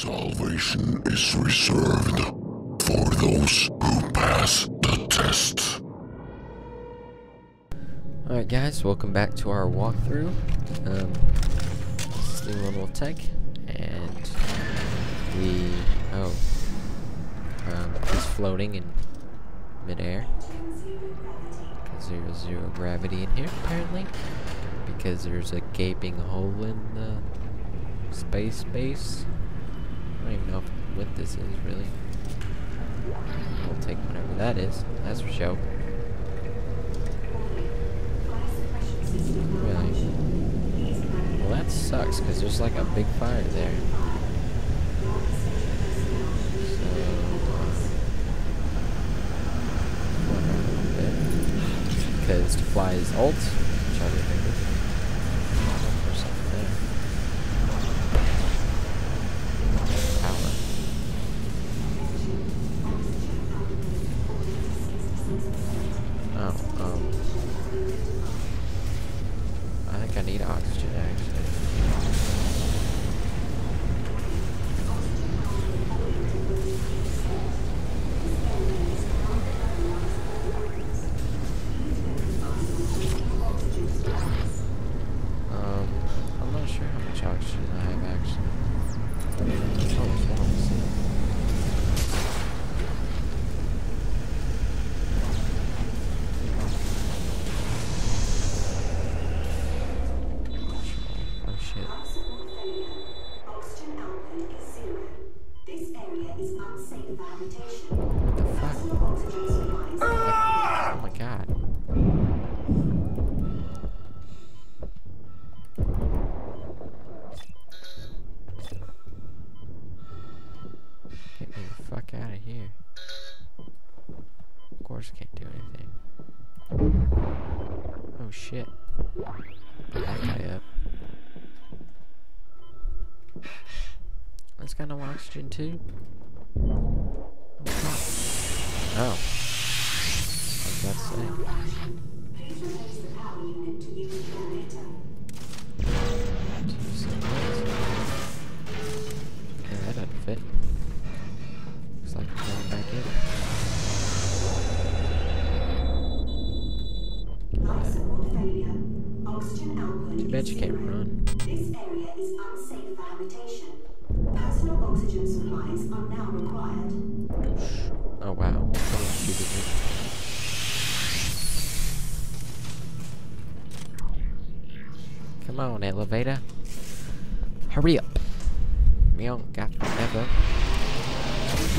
Salvation is reserved for those who pass the test. Alright guys, welcome back to our walkthrough. Um, this is the little tech, and we, oh, um, he's floating in midair. There's zero gravity in here, apparently. Because there's a gaping hole in the space space. I don't even know what this is, really. We'll take whatever that is, that's for sure. Really? Well, that sucks, because there's like a big fire there. So, uh, because to fly is alt, which I Oh shit. That guy up. That's got no oxygen too? Oh. About failure. Oxygen output Too bad you can't run. This area is unsafe for habitation. Personal oxygen supplies are now required. Oh wow. Someone shoot at me. Come on, elevator. Hurry up. Meow, got forever.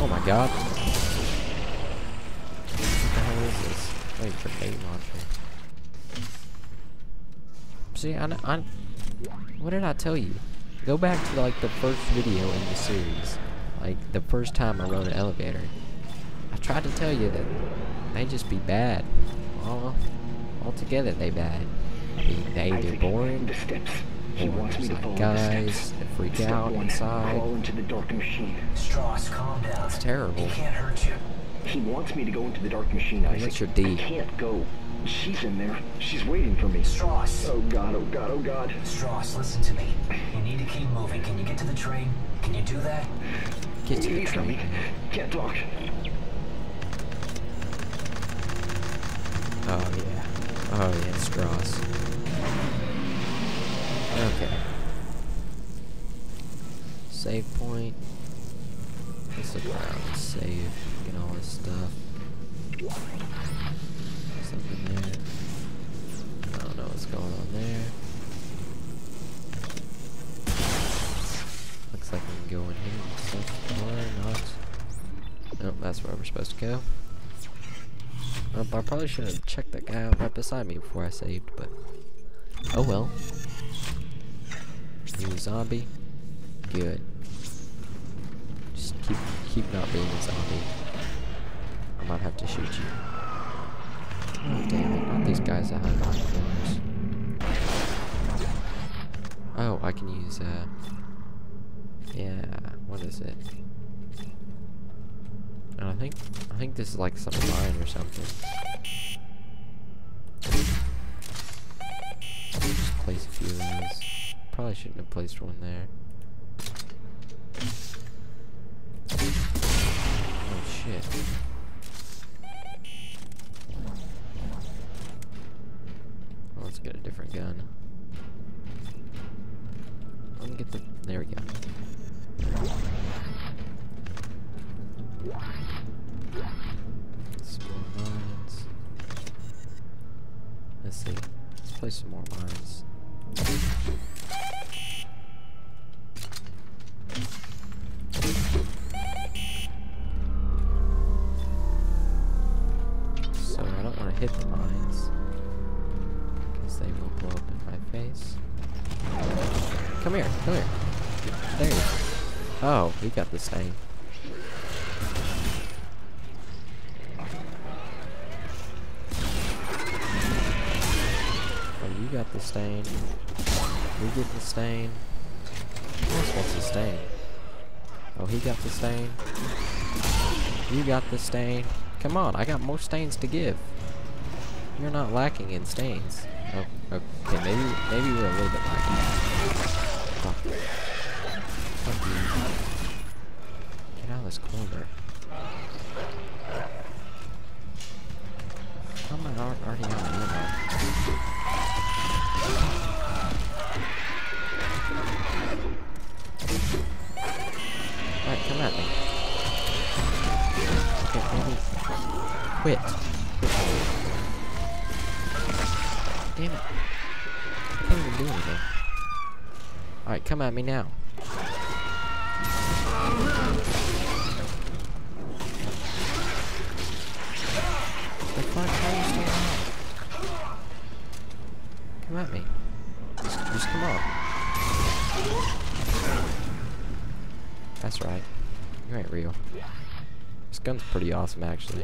Oh my god. What the hell is this? Wait, grenade launcher. See, I, I, what did I tell you? Go back to like the first video in the series. Like the first time I rode an elevator. I tried to tell you that they just be bad. All, altogether they bad. They, they, they're boring. The steps. He wants me to like follow the guys steps. freak Step out one, inside. Crawl into the dark machine. Stross, calm down. It's terrible. He can't hurt you. He wants me to go into the dark machine, Isaac. what's your D? I can't go. She's in there. She's waiting for me. Stross. Oh god, oh god, oh god. Stross, listen to me. You need to keep moving. Can you get to the train? Can you do that? Get to the He's train. coming. Can't talk. Oh yeah. Oh yeah, Stross. Okay. Save point. Let's look around. Save. Get all this stuff. Nope, that's where we're supposed to go. Um, I probably should have checked that guy out right beside me before I saved, but oh well. New zombie? Good. Just keep keep not being a zombie. I might have to shoot you. Oh, damn it! Not these guys that have corners. Oh, I can use uh. Yeah, what is it? And I think I think this is like some mine or something. Just place a few of these. Probably shouldn't have placed one there. Oh shit. Let's get a different gun. Let me get the. There we go. Some mines. Let's see. Let's place some more mines. Come here, come here. There you go. Oh, we got the thing. The stain. We get the stain. Who else wants the stain? Oh, he got the stain. You got the stain. Come on, I got more stains to give. You're not lacking in stains. Oh, okay, maybe maybe we're a little bit lacking. Fuck. Fuck. Get out of this corner. How am I already out of ammo? Quit. Damn it. I can't even do anything. Alright, come at me now. The fuck? How you? Come at me. Just, just come on. That's right. You ain't real. This gun's pretty awesome, actually.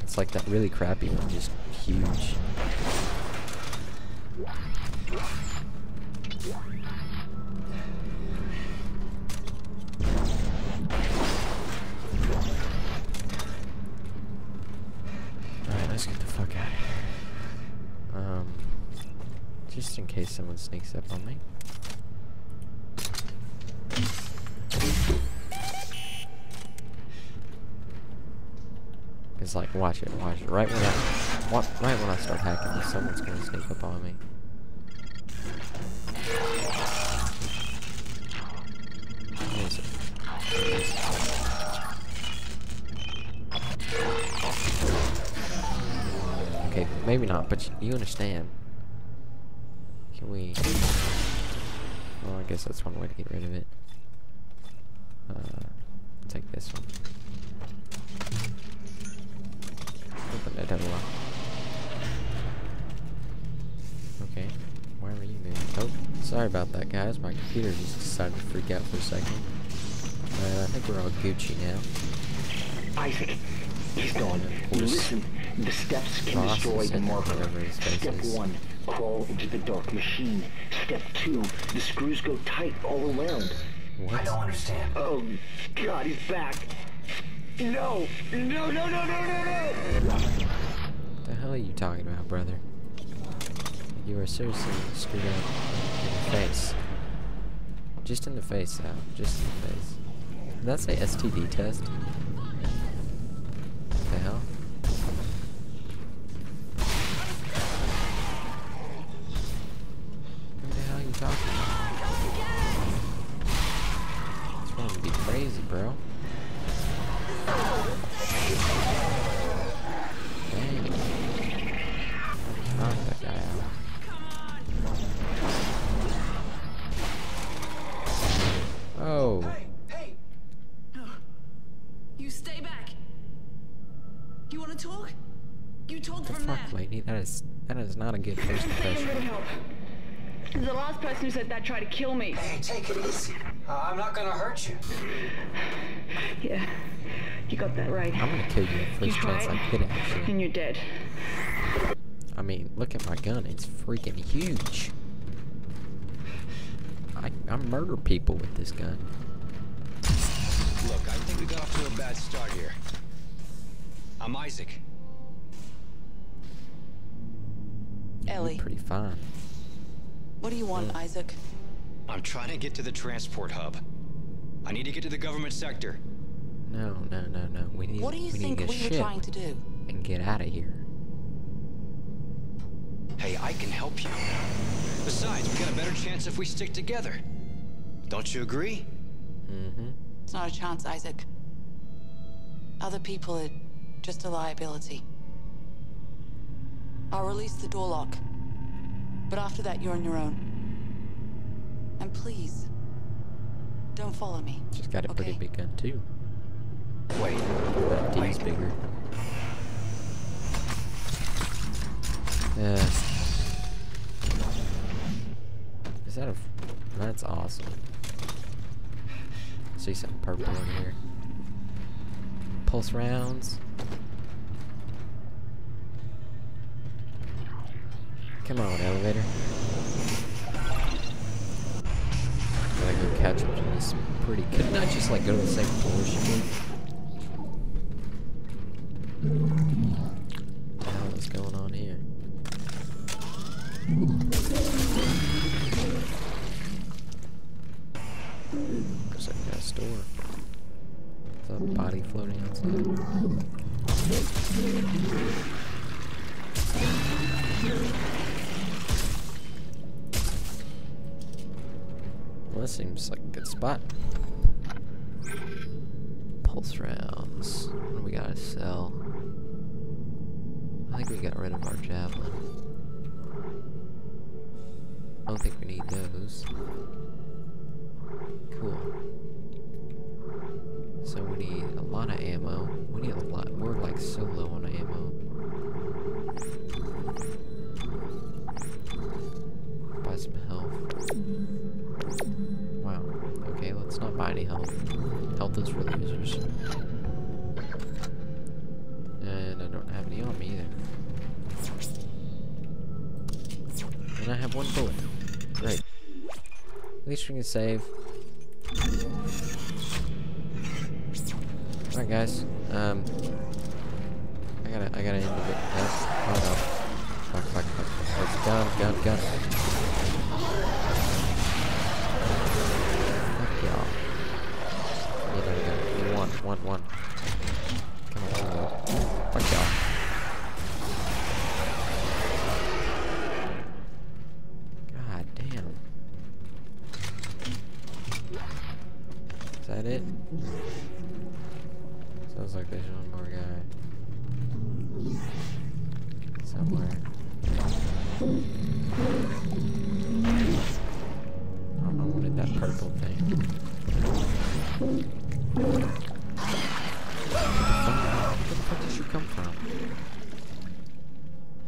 It's like that really crappy one, just huge. Alright, let's get the fuck out of here. Um, just in case someone sneaks up on me. Like, watch it, watch it. Right when I, right when I start hacking this, someone's gonna sneak up on me. Okay, maybe not, but you understand. Can we... Well, I guess that's one way to get rid of it. Uh, take this one. Open the door. Okay, why are you moving? Oh, sorry about that, guys. My computer just decided to freak out for a second. Uh, I think we're all Gucci now. Isaac, he's gone. Listen, the steps can Ross destroy the marker. whatever his face Step is. one, crawl into the dark machine. Step two, the screws go tight all around. I don't understand. Oh, God, he's back. No, no, no, no, no, no, no! the hell are you talking about, brother? You are seriously screwed up in the face. Just in the face, Al. Just in the face. Did that say STD test? What the hell? What the hell are you talking about? This one would be crazy, bro. Not a good first Need impression. help. Is the last person who said that tried to kill me. Hey, take it easy. Uh, I'm not gonna hurt you. Yeah, you got that right. I'm gonna kill you the You first chance I tried, get at you. and you're dead. I mean, look at my gun. It's freaking huge. I I murder people with this gun. Look, I think we got off to a bad start here. I'm Isaac. You're Ellie. pretty fine. What do you want, Isaac? I'm trying to get to the transport hub. I need to get to the government sector. No, no, no, no. We need What do you we think need we were trying to do? and get out of here. Hey, I can help you. Besides, we got a better chance if we stick together. Don't you agree? Mm-hmm. It's not a chance, Isaac. Other people are just a liability. I'll release the door lock. But after that, you're on your own. And please, don't follow me. She's got a pretty big gun too. Wait. That D's bigger. Yeah. This that a... That's awesome. See something purple in here. Pulse rounds. Come on, elevator. Gotta go catch up to this pretty. Couldn't I just like go to the same floor Looks like a store. Is that body floating outside? Well, that seems like a good spot. Pulse rounds. What do we gotta sell? I think we got rid of our javelin. Those. Cool. So we need a lot of ammo. We need a lot. We're like so low on ammo. Buy some health. Wow. Okay, let's not buy any health. Health is for losers. At least we can save. Alright guys. Um I gotta I gotta end the bit. Oh no. Fuck, fuck, fuck, fuck. Gun, gun, gun. Fuck y'all. There we go. One, one, one. Is that it? Sounds like there's one more guy. Somewhere. Oh, I wanted that purple thing. Where the fuck did you come from?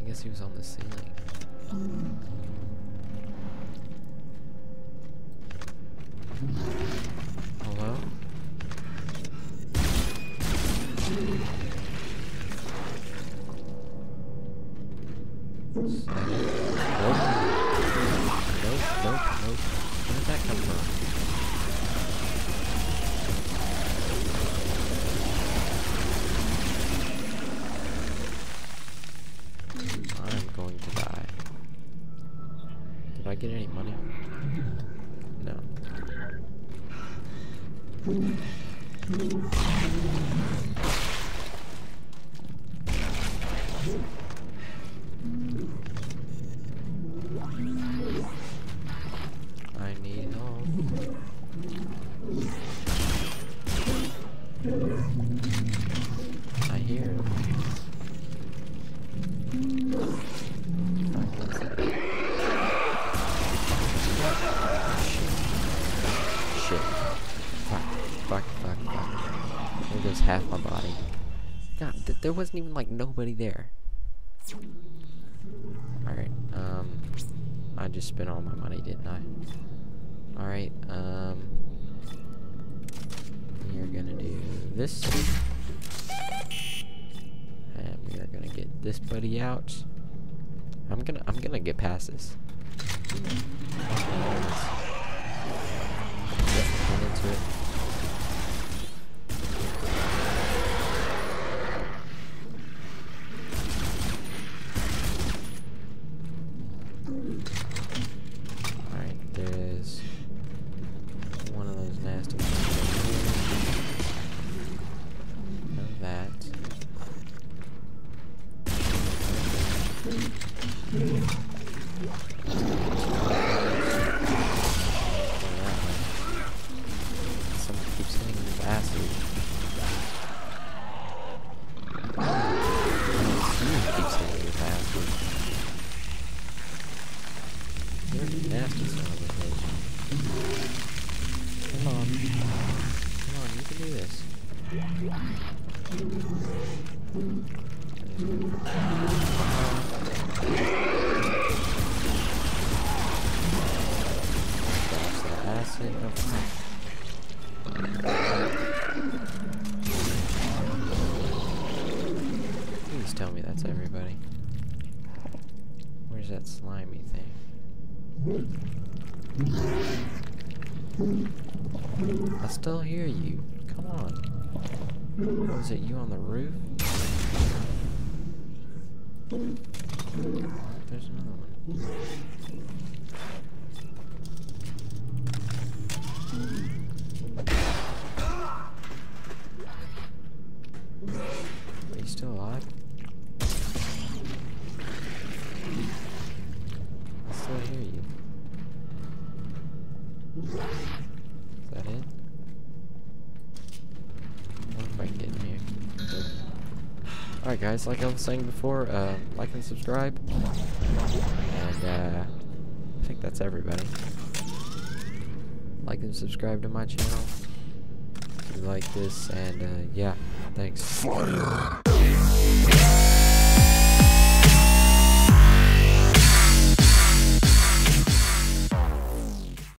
I guess he was on the ceiling. Nope. Nope, nope, nope. Where did that come from? I'm going to die. Did I get any money? No. Th there wasn't even like nobody there. Alright, um, I just spent all my money, didn't I? Alright, um, we are gonna do this. And we are gonna get this buddy out. I'm gonna, I'm gonna get past this. Get into it. Slimy thing? I still hear you. Come on. Was it you on the roof? There's another one. Are you still alive? Is that it? What if I can get in here? Alright guys, like I was saying before, uh, like and subscribe. And uh, I think that's everybody. Like and subscribe to my channel if you like this, and uh, yeah, thanks. Fire!